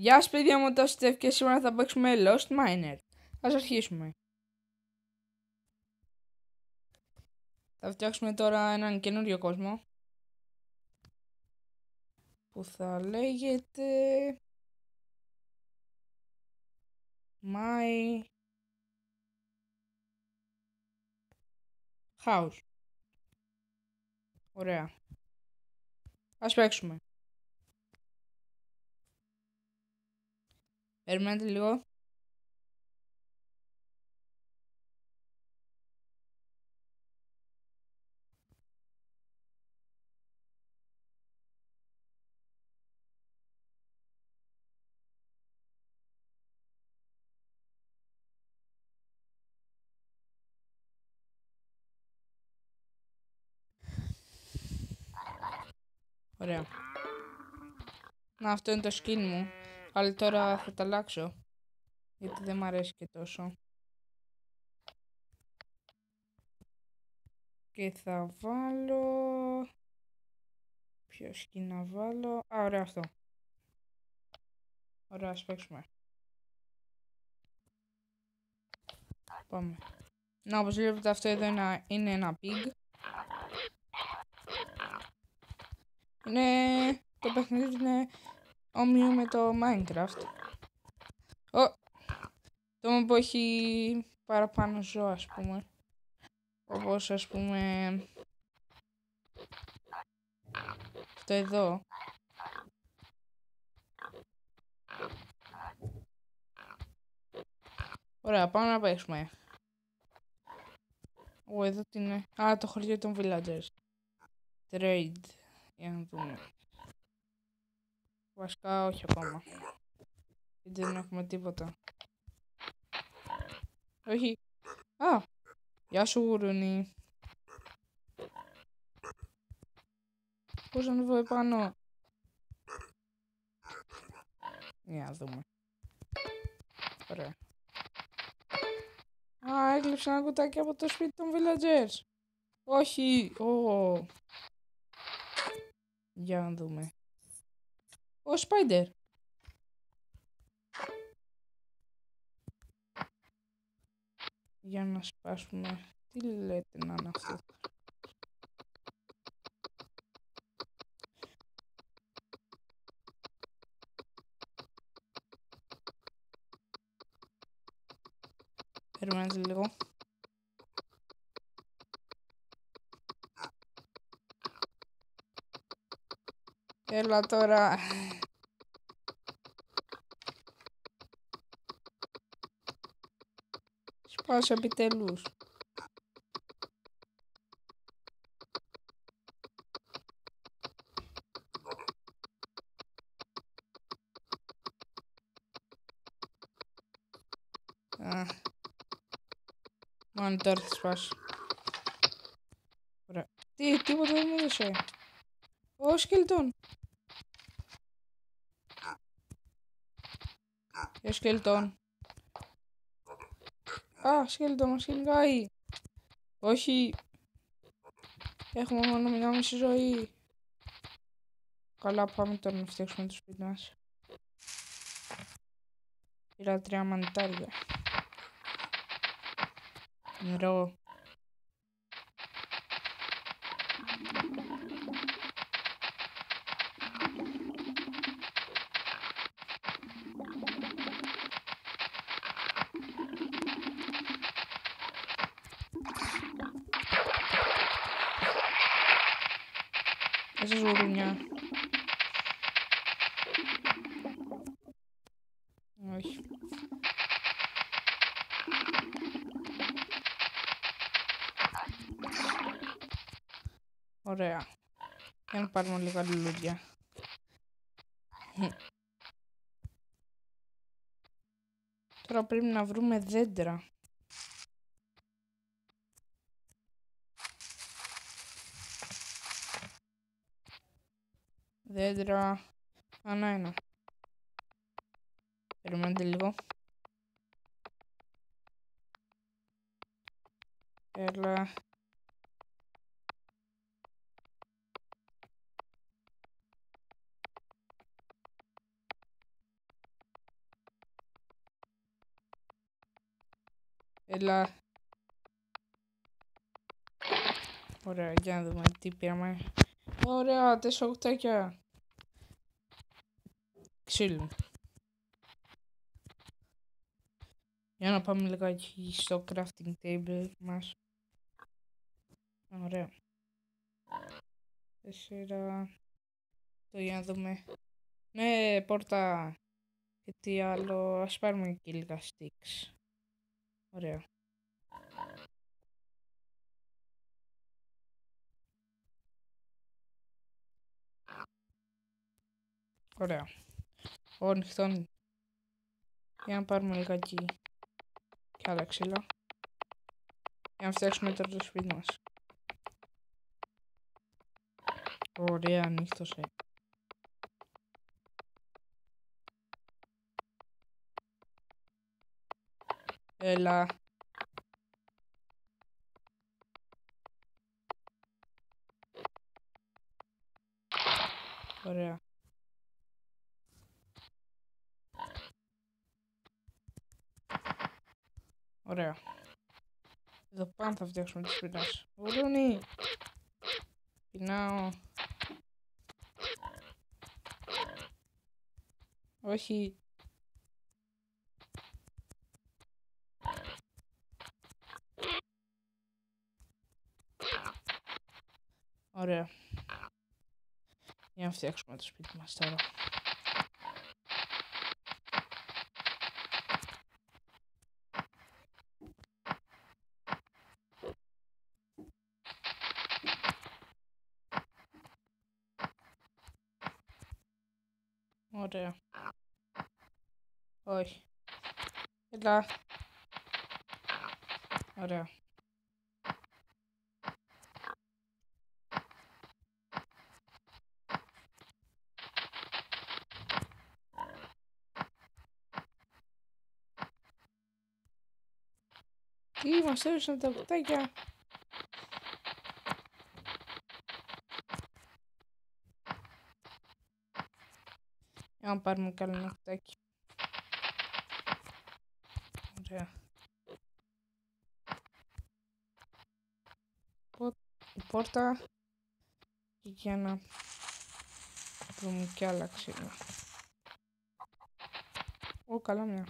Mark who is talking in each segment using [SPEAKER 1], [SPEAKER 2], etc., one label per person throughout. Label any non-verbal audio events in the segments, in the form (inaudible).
[SPEAKER 1] Γεια σας παιδιά μου, το Steph και σήμερα θα παίξουμε Lost Miner. Ας αρχίσουμε. Θα φτιάξουμε τώρα έναν καινούριο κόσμο. Που θα λέγεται... My... House. Ωραία. Ας παίξουμε. Περιμένετε λίγο. Ωραία. Να, αυτό είναι το skin μου. Αλλά τώρα θα τα αλλάξω. Γιατί δεν μ' αρέσει και τόσο. Και θα βάλω... Ποιο skin να βάλω... Α, ωραία αυτό. Ωραία, ας παίξουμε. Πάμε. Να, όπως βλέπετε αυτό εδώ είναι, είναι ένα pig. Είναι... Το παιχνίδι είναι όμοιο με το Minecraft. Ω! Το μόνο που έχει παραπάνω ζώα, ας πούμε. Όπως, ας πούμε... Αυτό εδώ. Ωραία, πάμε να παίξουμε. Ω, εδώ τι είναι. Α, το χωριό των villagers. Trade. Για να δούμε. Βασικά όχι ακόμα. Γιατί δεν έχουμε τίποτα. Όχι. Α! Γεια σου γουρουνί. Πώς να ανεβώ επάνω. Για να δούμε. Ωραία. Α, έκλειψα ένα κουτάκι από το σπίτι των villagers. Όχι. Ω. Για να δούμε. Ο Spider. Για να σπάσουμε. Τι λέτε να είναι αυτό; Περιμένετε λίγο. Έλα τώρα. Σπάσε επιτελούς. Α. Μόνο τώρα θα σπάσω. Ωραία. Τι, τίποτα δεν μου έδωσε. Ω, σκελτόν. Γεια σκελτόν. Α, σκελτόν, μας κυνηγάει. Όχι. Έχουμε μόνο μια μισή ζωή. Καλά, πάμε τώρα να φτιάξουμε το σπίτι μας. Πήρα τρία μανιτάρια. Νερό. Essa ζουρουνιά. Όχι. Ωραία. Για να πάρουμε λίγα λουλούδια. Τώρα πρέπει να βρούμε δέντρα. piedra a ah, nylon. Pero mantenerlo. Perla. Perla. Ωραία, για να δούμε τι πήραμε. Ωραία, 4 κουτάκια. Ξύλου. Για να πάμε λιγάκι στο crafting table μας. Ωραία. Τέσσερα. Το για να δούμε. Ναι, πόρτα. Και τι άλλο. Ας πάρουμε και λίγα sticks. Ωραία. Ωραία. Ω, νυχτώνει. Για να πάρουμε λιγάκι και άλλα ξύλα. Για να φτιάξουμε τώρα το σπίτι μας. Ωραία, ανοίχτωσε. Έλα. Ωραία. Ωραία. Εδώ πάνω θα φτιάξουμε τις πεινάς. Ουρούνι! Πεινάω. Όχι. Ωραία. Για να φτιάξουμε το σπίτι μας τώρα. Ωραία. Όχι. Έλα. Ωραία. Τι μας έδωσαν τα κουτάκια. Για να πάρουμε κι άλλο ένα κουτάκι. Ωραία. Η πόρτα και για να βρούμε κι άλλα ξύλα. Ω, καλά μια.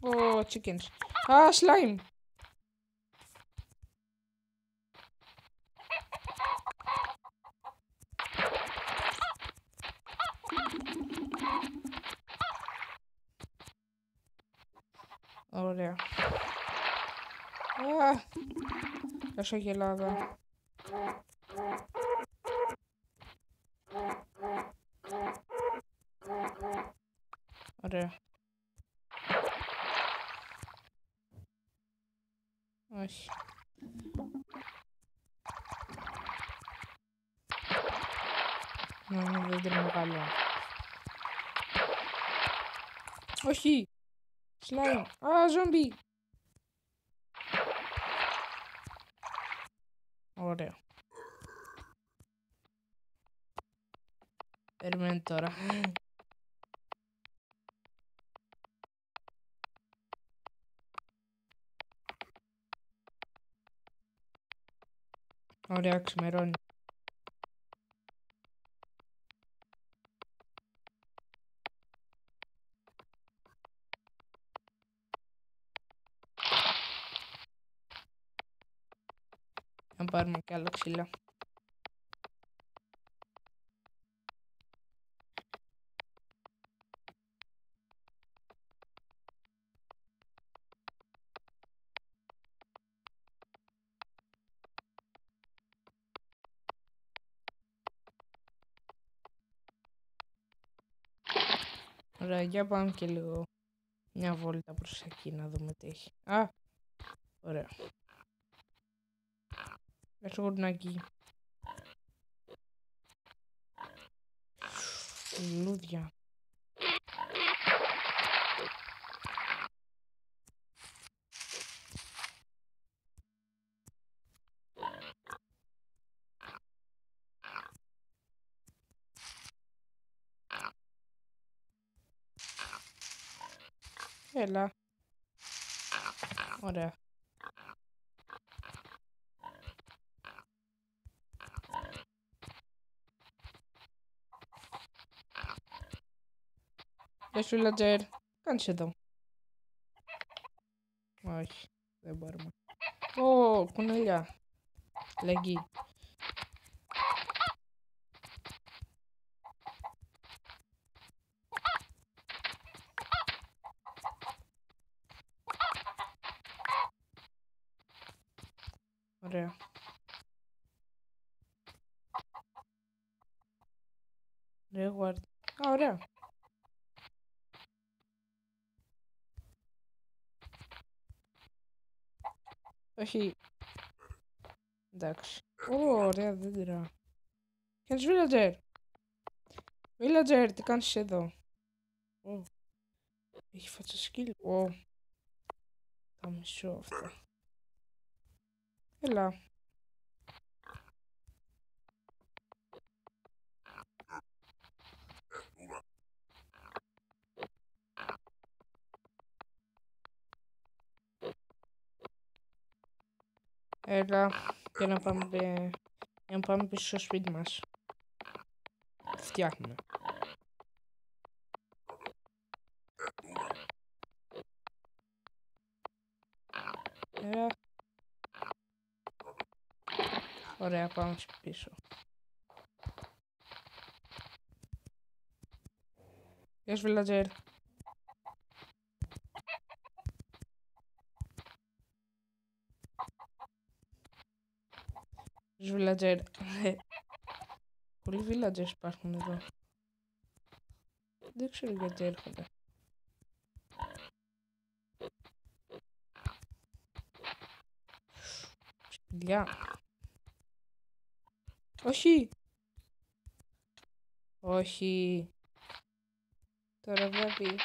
[SPEAKER 1] Ω, chickens. Α, slime. Ωραία. Α, τόσο γελάδα. Ωραία. Όχι. Ναι, δεν είναι μεγάλο. Όχι. Slime. Α, ζόμπι. Ωραία. Περιμένει τώρα. Ωραία, πάρουμε κι άλλο ξύλο. Ωραία, για πάμε και λίγο μια βόλτα προς εκεί να δούμε τι έχει. Α, ωραία. Let's γουρνάκι. Λούδια. Έλα. Ωραία. Γεια σου, Λατζέρ. Κάνεις εδώ. Όχι, δεν μπορούμε. Ω, κουνελιά. Λεγγύη. Ωραία. Reward. Α, ωραία. Όχι. Εντάξει. Ω, ωραία δέντρα. Κάνεις villager. Villager, τι κάνεις εδώ; Ω. Έχει φάτσα σκύλ. Ω. Τα μισώ αυτά. Έλα. Έλα, για να πάμε, για να πάμε πίσω στο σπίτι μας. Φτιάχνουμε. Έλα. Ωραία, πάμε πίσω. Γεια σου, Τους villager. (laughs) Πολλοί villagers υπάρχουν εδώ. Δεν ξέρω γιατί έρχονται. Σπηλιά. Όχι. Όχι. Τώρα βλέπει.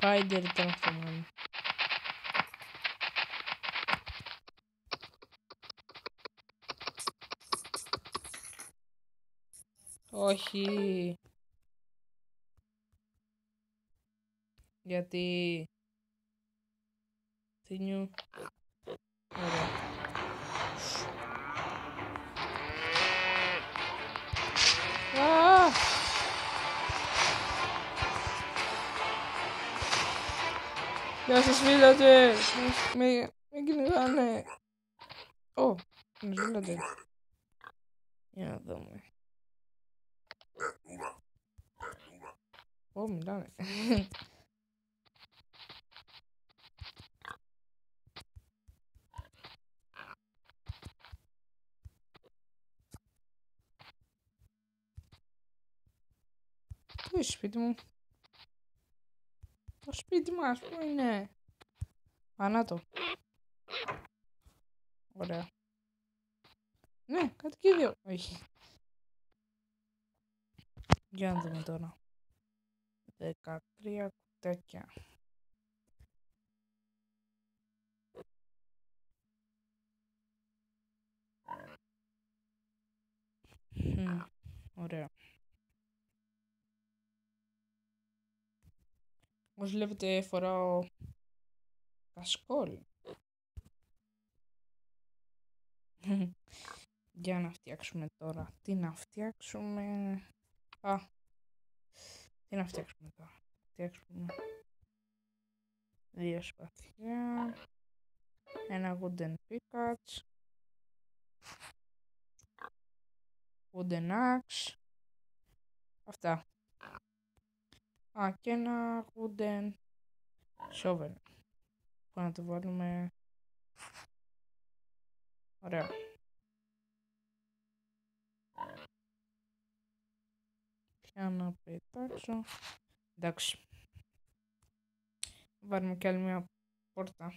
[SPEAKER 1] Spider ήταν αυτό μάλλον. Όχι. Γιατί... Θυνιού. Ωραία. Yo, se svilade. Me, me gini rane. Oh, me svilade. Ya, dame. Oh, me dame. Push, bir de Το σπίτι μας πού είναι. Ανάτο. Ωραία. Ναι, κατοικίδιο. Όχι. Για να δούμε τώρα. 13 κουτάκια. Μμμ, Ωραία. Όπως βλέπετε φοράω κασκόλ. (laughs) Για να φτιάξουμε τώρα. Τι να φτιάξουμε; Α. Τι να φτιάξουμε τώρα; Φτιάξουμε δύο σπαθιά. Ένα wooden pickaxe. Wooden axe. Αυτά. Α, και ένα wooden shovel. Που να το βάλουμε... Ωραία. Για να πετάξω. Εντάξει. Βάλουμε και άλλη μια πόρτα.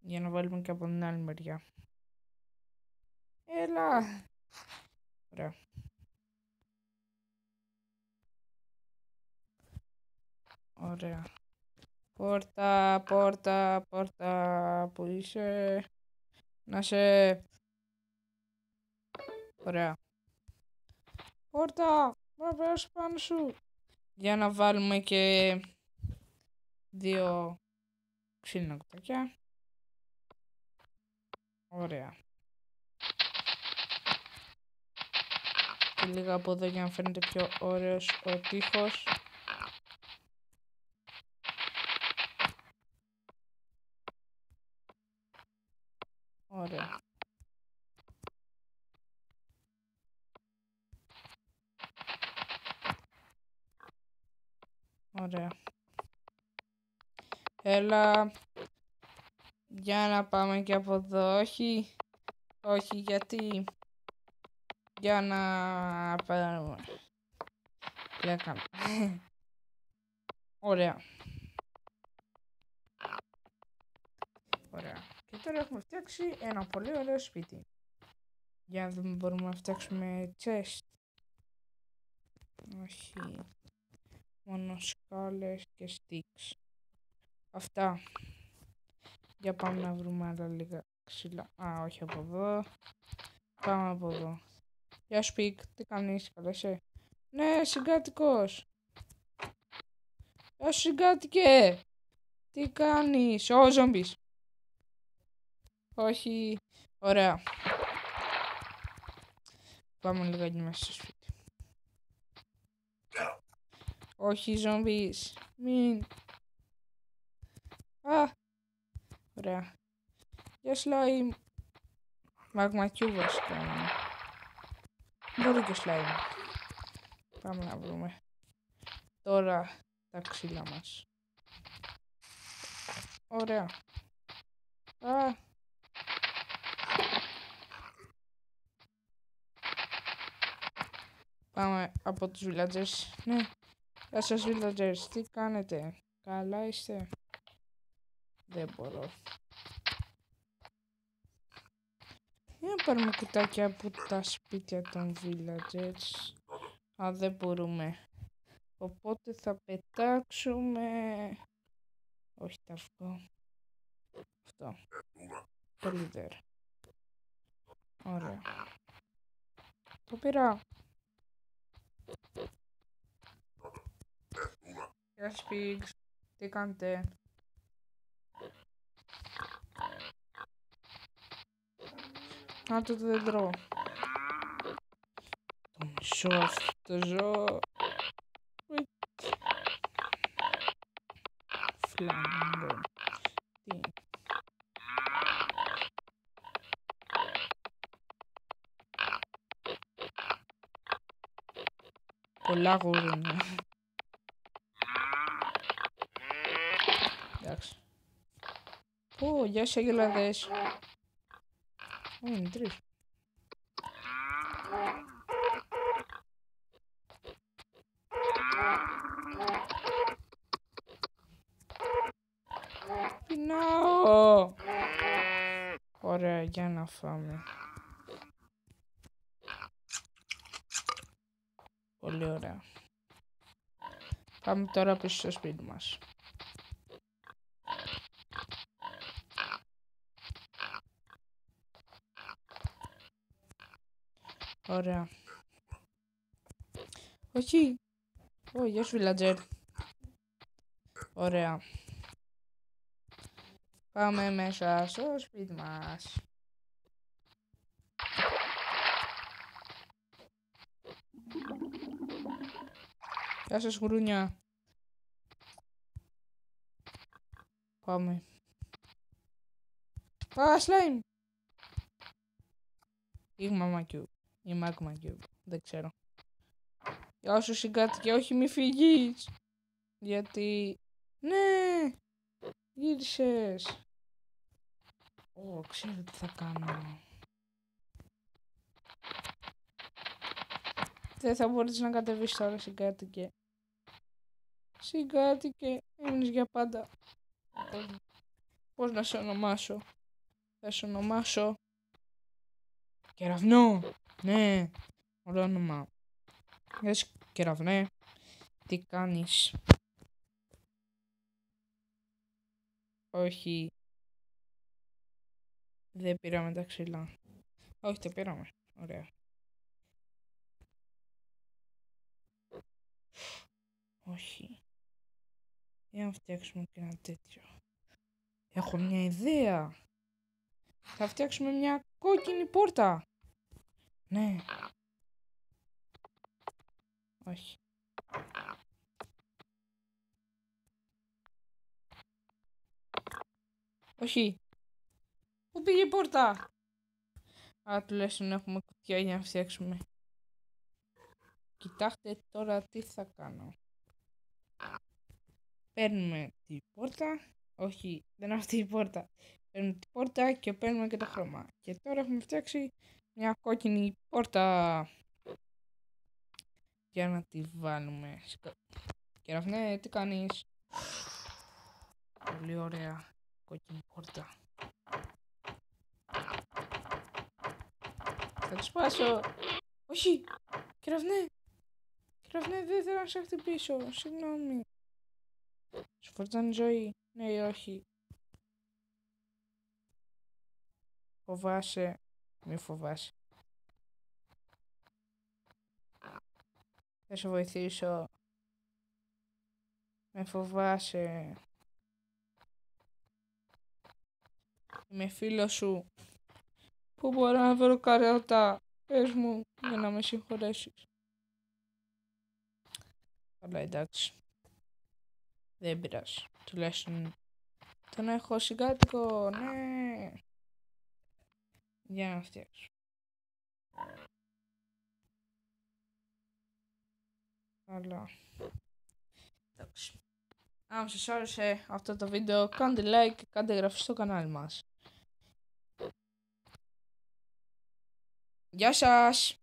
[SPEAKER 1] Για να βάλουμε και από την άλλη μεριά. Έλα. Ωραία. Ωραία. Πόρτα, πόρτα, πόρτα, που είσαι. Να σε... Ωραία. Πόρτα, να περάσεις πάνω σου. Για να βάλουμε και δύο ξύλινα κουτάκια. Ωραία. Και λίγα από εδώ για να φαίνεται πιο ωραίος ο τείχος. Ωραία. Ωραία. Έλα. Για να πάμε και από εδώ. Όχι. Όχι, γιατί... Για να πάρουμε. Τι έκανα. Ωραία. Ωραία. Και τώρα έχουμε φτιάξει ένα πολύ ωραίο σπίτι. Για να δούμε μπορούμε να φτιάξουμε chest. Όχι. Μόνο σκάλες και sticks. Αυτά. Για πάμε να βρούμε άλλα λίγα ξύλα. Α, όχι από εδώ. Πάμε από εδώ. Γεια σου Πικ, τι κάνεις, καλά είσαι. Ναι, συγκάτοικος. Γεια σου συγκάτοικε. Τι κάνεις, ο ζόμπις. Όχι, ωραία. Πάμε λιγάκι μέσα στο σπίτι. Όχι ζόμπις, μην. Α, ωραία. Γεια slime. Magma Cube βασικά είναι. Μπορεί και slime. Πάμε να βρούμε. Τώρα τα ξύλα μας. Ωραία. Α. Πάμε από τους villagers. Ναι. Γεια σας villagers. Τι κάνετε; Καλά είστε; Δεν μπορώ. Για να πάρουμε κουτάκια από τα σπίτια των villagers. Α, δεν μπορούμε. Οπότε θα πετάξουμε... Όχι τα αυγό. Αυτό. Καλύτερα. Ωραία. Το πήρα. Γεια σας pigs. Τι κάνετε. Α, το δέντρο. Το μισό αυτό ζώο. Φλάμπο. Τι. Πολλά γουρίνια. Εντάξει. Ω, γεια σου αγελαδές. Ω, είναι τρεις. Πεινάω. Ωραία, για να φάμε. Πολύ ωραία. Πάμε τώρα πίσω στο σπίτι μας. Ωραία. Όχι. Ω, γεια σου, Βιλατζέρ. Ωραία. Πάμε μέσα στο σπίτι μας. Γεια σας, γουρούνια. Πάμε. Α, slime. Ή Mama Cube. Ή Magma Cube. Δεν ξέρω. Γεια σου, συγκάτοικε. Όχι, μη φύγεις. Γιατί... Ναι! Γύρισες. Ω, ξέρω τι θα κάνω. Δεν θα μπορείς να κατεβείς τώρα, συγκάτοικε. Συγκάτοικε. Έμεινες για πάντα. Πώς να σε ονομάσω; Θα σε ονομάσω. Κεραυνό. Ναι. Ωραίο όνομα. Γεια σου, κεραυνέ. Τι κάνεις; Όχι. Δεν πήραμε τα ξύλα. Όχι, τα πήραμε. Ωραία. Όχι. Για να φτιάξουμε και ένα τέτοιο. Έχω μια ιδέα. Θα φτιάξουμε μια κόκκινη πόρτα. Ναι. Όχι. Όχι. Πού πήγε η πόρτα; Α, τουλάχιστον έχουμε κουτιά για να φτιάξουμε. Κοιτάξτε τώρα τι θα κάνω. Παίρνουμε την πόρτα. Όχι, δεν είναι αυτή η πόρτα. Παίρνουμε την πόρτα και παίρνουμε και το χρώμα. Και τώρα έχουμε φτιάξει μια κόκκινη πόρτα. Για να τη βάλουμε. Και να τι κάνεις; Πολύ ωραία κόκκινη πόρτα. Θα τη σπάσω. Όχι. Κεραυνέ. Κεραυνέ δεν θέλω να σε χτυπήσω. Συγγνώμη. Σου φορτώνει ζωή. Ναι ή όχι. Φοβάσαι. Μη φοβάσαι. Θα σε βοηθήσω. Με φοβάσαι. Είμαι φίλος σου. Πού μπορώ να βρω καρέωτα. Πες μου για να με συγχωρέσεις. Αλλά εντάξει. Δεν πειράζει. Τουλάχιστον τον έχω συγκάτοικο. Ναι. Για να φτιάξω. Αλλά... Εντάξει. Αν σας άρεσε αυτό το βίντεο, κάντε like, κάντε εγγραφή στο κανάλι μας. Γεια σας!